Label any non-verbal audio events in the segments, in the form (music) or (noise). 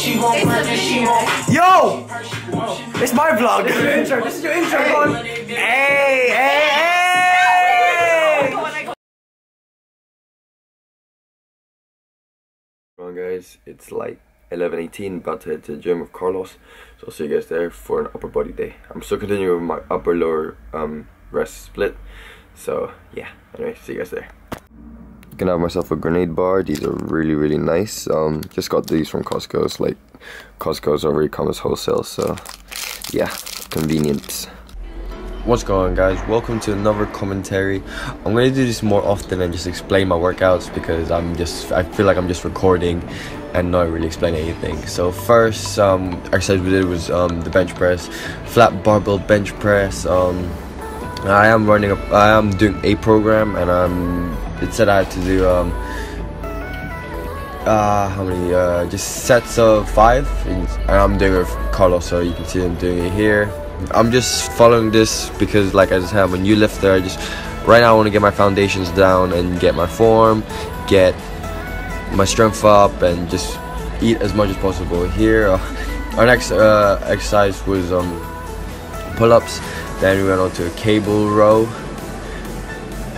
She won't run and she won't. Yo! It's my vlog. This is your intro. This is your intro. Come on. Hey, hey, hey! Come on guys, it's like 11.18, about to head to the gym with Carlos. So I'll see you guys there for an upper body day. I'm still continuing with my upper lower um, rest split. So yeah, anyway, see you guys there. Gonna have myself a grenade bar. These are really, really nice. Um, just got these from Costco. It's like Costco's already come as wholesale, so yeah, convenience. What's going on guys? Welcome to another commentary. I'm gonna do this more often and just explain my workouts because I'm just I feel like I'm just recording and not really explaining anything. So first um, exercise we did was um, the bench press, flat barbell bench press. Um, I am running a I am doing a program and um it said I had to do um uh how many uh just sets of five. And I'm doing it with Carlos so you can see him doing it here. I'm just following this because like I just have a new lifter I just right now I want to get my foundations down and get my form get my strength up and just eat as much as possible. Here uh, our next uh, exercise was um pull-ups. Then we went on to a cable row.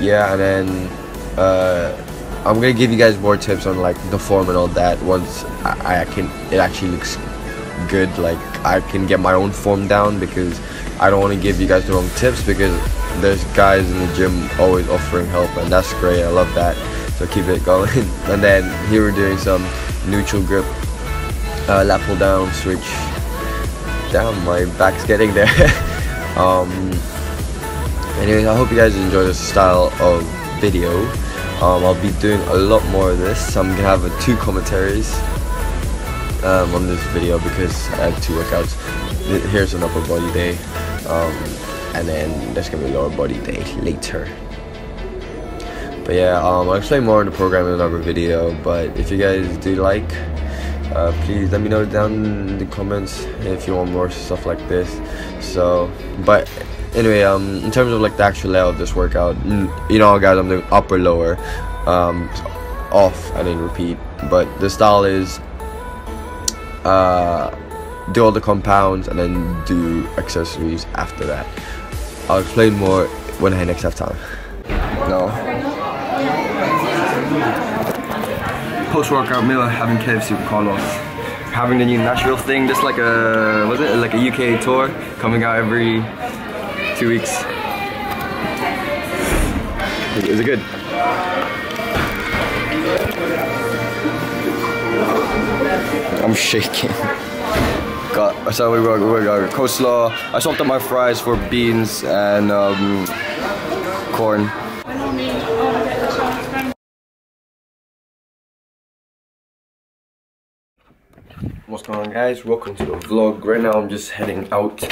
Yeah and then uh, I'm gonna give you guys more tips on like the form and all that once I, I can it actually looks good like I can get my own form down because I don't want to give you guys the wrong tips because there's guys in the gym always offering help and that's great I love that. So keep it going. (laughs) And then here we're doing some neutral grip uh, lat pull down switch. Damn my back's getting there. (laughs) Um anyways I hope you guys enjoy this style of video um, I'll be doing a lot more of this. I'm gonna have two commentaries um, on this video because I have two workouts. Here's an upper body day, um, and then there's gonna be a lower body day later. But yeah, um, I'll explain more in the program in another video. But if you guys do like, uh, please let me know down in the comments if you want more stuff like this. So, but anyway um in terms of like the actual layout of this workout you know guys i'm doing upper lower um off i didn't repeat but the style is uh do all the compounds and then do accessories after that. I'll explain more when i next have time. No. Post-workout meal, having KFC with Carlos. Having the new Nashville thing, just like a, was it like a UK tour coming out every two weeks. is it good i'm shaking Got, so we got, we got coleslaw. I swapped up my fries for beans and um, corn. What's going on guys? Welcome to the vlog. Right now I'm just heading out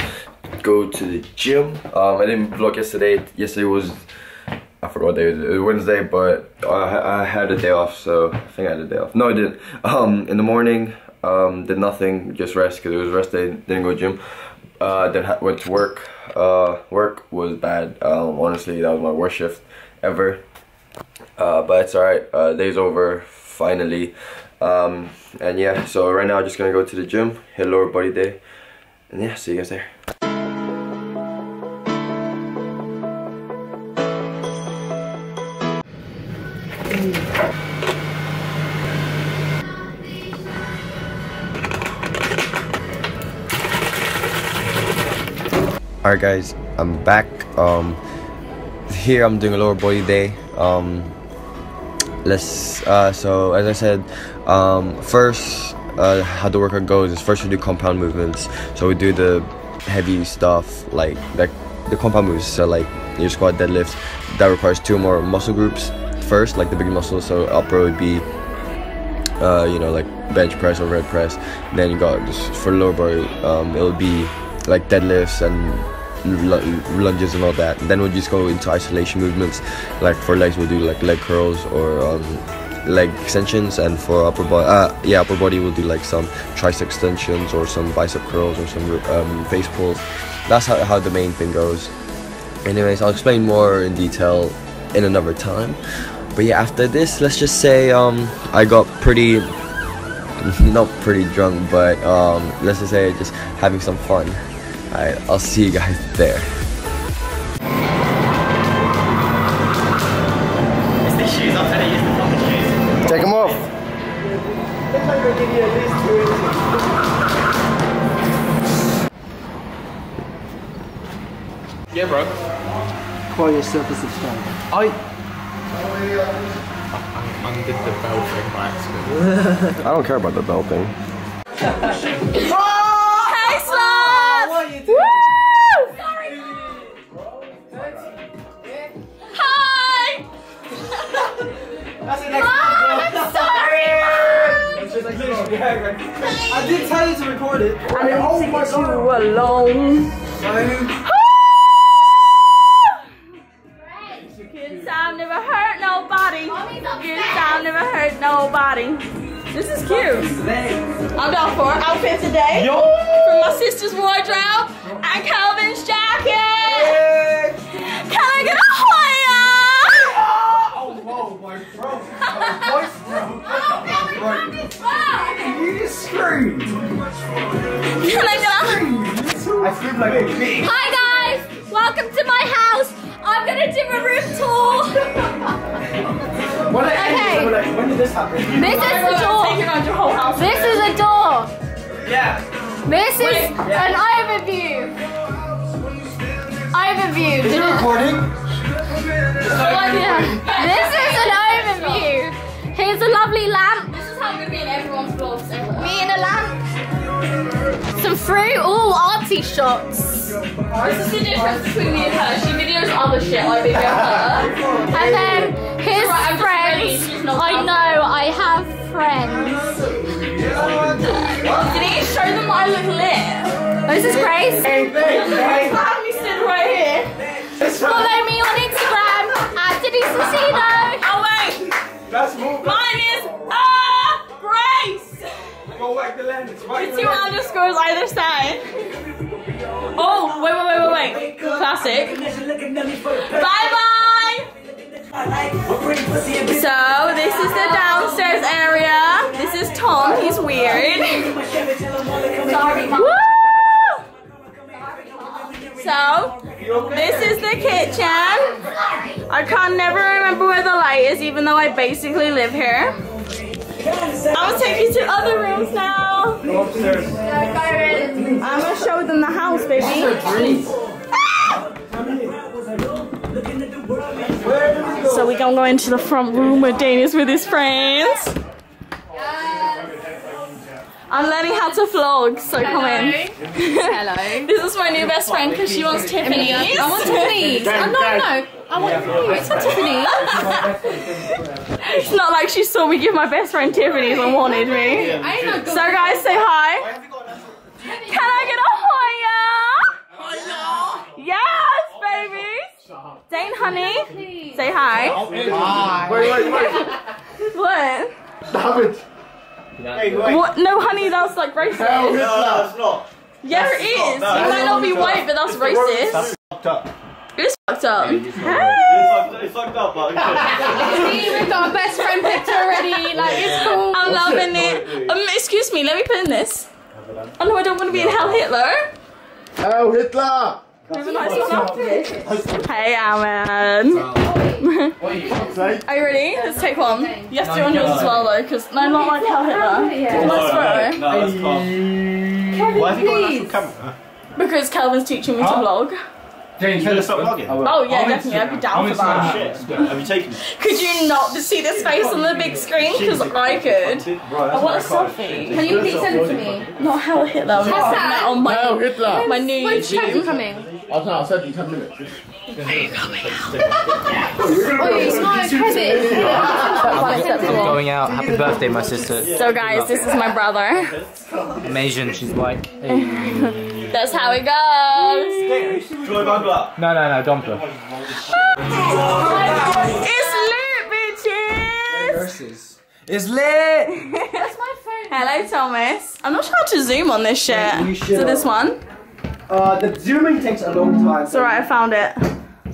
go to the gym. Um, I didn't vlog yesterday. Yesterday was, I forgot what day it was. It was Wednesday, but I, I had a day off, so I think I had a day off. No, I didn't. Um, in the morning, um, did nothing, just rest because it was rest day. Didn't go to gym. Uh, then went to work. Uh, work was bad. Um, honestly, that was my worst shift ever. Uh, but it's alright. Uh, day's over finally. Um, and yeah, so right now I'm just gonna go to the gym, hit lower body day, and yeah, see you guys there. Alright guys, I'm back. Um, here I'm doing a lower body day. Um, let's uh, so as I said, um, first uh, how the workout goes is first we do compound movements. So we do the heavy stuff like like the compound moves. So like your squat, deadlifts. That requires two more muscle groups first, like the big muscles. So upper would be uh, you know like bench press or red press. Then you got just for lower body, um, it'll be like deadlifts and lunges and all that. And then we'll just go into isolation movements. Like for legs, we'll do like leg curls or um, leg extensions, and for upper body, uh, yeah, upper body, we'll do like some tricep extensions or some bicep curls or some um, face pulls. That's how, how the main thing goes. Anyways, I'll explain more in detail in another time. But yeah, after this, let's just say um, I got pretty (laughs) not pretty drunk, but um, let's just say just having some fun. Alright, I'll see you guys there. It's the shoes, I'll tell you, it's the fucking shoes. Take them off. Yeah, bro. Call yourself a subscriber. I. I undid the bell thing by accident. (laughs) I don't care about the bell thing. (laughs) sorry! I did tell you to record it. I need to get you alone. Good time never hurt nobody. Good time never hurt nobody. This is cute. I'm down for it. Outfit today. From my sister's wardrobe and Kelvin's jacket. Can I get a Hoya? Oh, whoa, my throat. My voice broke. Screamed. Can I a I screamed like a pig. Hi guys! Welcome to my house. I'm gonna do a room tour. When Okay. I, when did this happen? This is the door. This is a door. Yeah. This is an overview. Overview. Is it recording? This is an overview. Here's a lovely lamp. This is how lamp. Some. Ooh, artsy shots. This is the difference between me and her. She videos other shit I video her. And then here's friends. I know, I have friends. Did he show them I look lit? Oh, this is Grace. Family stood right here. Follow me on Instagram at Diddy Cicino. Right Two underscores either side. Oh wait wait wait wait wait. Classic. Bye bye. So this is the downstairs area. This is Tom. He's weird. So this is the kitchen. I can't never remember where the light is, even though I basically live here. I'm gonna take you to other rooms now. Go upstairs. I'm gonna show them the house, baby. So we gonna go into the front room where Dane is with his friends. I'm learning how to vlog, so come in. Hello. (laughs) This is my new best friend because she wants Tiffany's. I want Tiffany's. Oh, no, no. I want you. It's for Tiffany. It's not like she saw me give my best friend Tiffany's and wanted me. I ain't no So guys, say hi. Can I get a Hoya? Yes, baby. Dane, honey. Say hi. Wait, wait, wait. What? Damn it. Hey. What? No, honey, that's like racist. No, that's not. Yeah, it is. You might not be white, but that's racist. Fucked up. It's fucked up. Hey. It's fucked up, but (laughs) See, we've got a best friend picture already. Like, it's cool. I'm loving it. Um, excuse me, let me put in this. Oh no, I don't want to be in Heil Hitler. Oh, Hitler! Have a nice one after this. Hey, Alan. (laughs) Are you ready? Let's take one. You have to do on yours as well though, because no, not like Heil Hitler. Nice photo. No, that's calm. Why have you got an actual camera? Because Kelvin's teaching me to vlog. Can you stop vlogging? Oh yeah, definitely. I'd be down for that. Shit. Have you taken (laughs) Could you not see this face on the big screen? Because I could. Bro, I want a selfie. Can you please send it to me? Not Heil Hitler. I'm What's putting that? that on my, Heil Hitler! my new When's Jackie YouTube. coming? I don't know, I said you 10 minutes. Oh, it's my credit. (laughs) going out. Happy birthday, my sister. So guys, this is my brother. I'm she's white. Hey. (laughs) That's how it goes. Joy Bangla. No, no, no, Domper. It's lit, bitches. It's lit! Hello, Thomas. I'm not sure how to zoom on this shit. You. So this one. Uh, the zooming takes a long time. It's alright, I found it.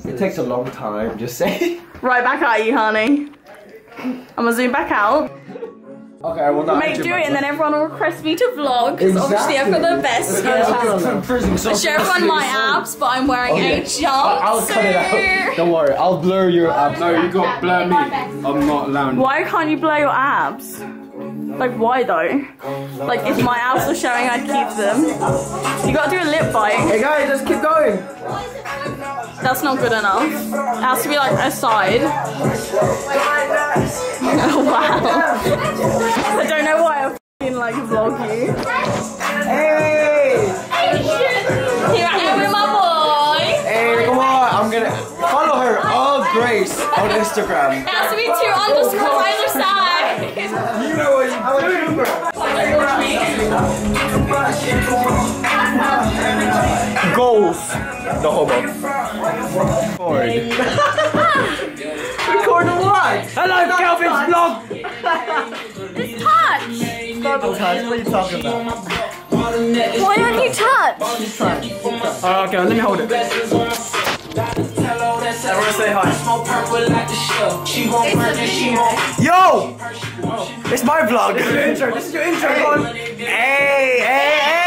It takes a long time, just say. Right back at you, honey. I'm gonna zoom back out. Okay, I will not. Make do it and then everyone will request me to vlog because obviously I've got the best skills. I show everyone my abs, but I'm wearing a I'll cut it out. Don't worry, I'll blur your abs. No, you got blur me. I'm not allowing. Why can't you blur your abs? Like why though? Like if my abs were showing, I'd keep them. You gotta do a lip bite. Hey guys, let's keep going. That's not good enough. It has to be like a side. Oh (laughs) wow. I don't know why I fucking like vlog you. Hey, Here I am with my boy. hey, come on. I'm gonna follow her. Oh, Grace on Instagram. It has to be two underscores either side. Oh, you know what you're doing, bro. Goals. No homo. Record. Record what? Hello, Kelvin's vlog. It's touch. What are you talking about? Why don't you touch? Uh, okay, let me hold it. Everyone say hi. Yo! It's my vlog. This is your intro. This is your intro. Come on. Hey, hey, hey!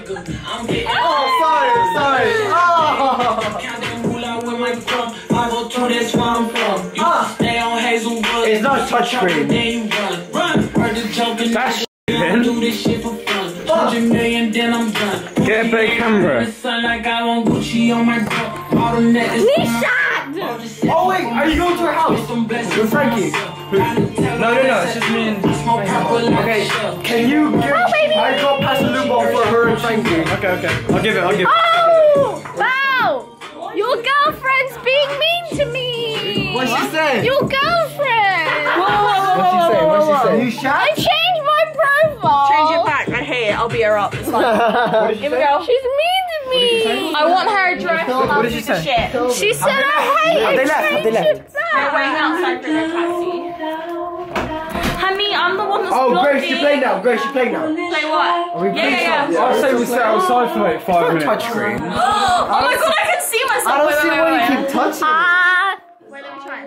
It's not touchscreen. That's Get a big camera. Nishat! Oh wait, are you going to her house? With Frankie? No, no, no, it's just me and Okay, can you oh, give Oh, baby. I got Pastor Lubo for her and Frankie. Okay, okay. I'll give it, I'll give it. Oh! Wow! Your girlfriend's being mean to me! What'd she say? Your girlfriend! What'd say? What'd she say? You shot? I changed my profile! Change it back. I hate it. I'll beat her up. It's fine. What did she Here we say? go. She's mean to me! I want her address. What did she say? Shit. She said I hate Have it. they left? Have they left? it back. waiting outside for their taxi. Honey, I'm the one that's Oh, vlogging. Grace, you play now. Grace, you play now. Play what? we Yeah, yeah, yeah. I'll say we sit outside for like five minutes. Touchscreen. (gasps) Oh my god, I can see myself. I don't wait, see why you keep touching it. Ah. Wait, let me try.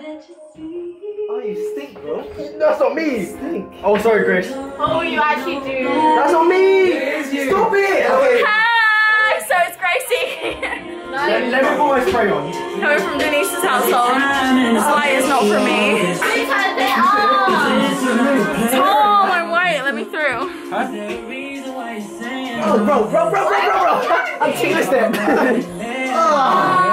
Oh, you stink, bro. (laughs) That's not me. Stink. Oh, sorry, Grace. Oh, you actually do. That's not me. Stop it. Okay. Hi! So it's Gracie. Let, let me put my spray on. Coming from Denise's household. This light is not for me. Tom, I'm white. Let me through. Oh, bro, bro, bro, bro, bro, bro. I'm Tina Step. (laughs)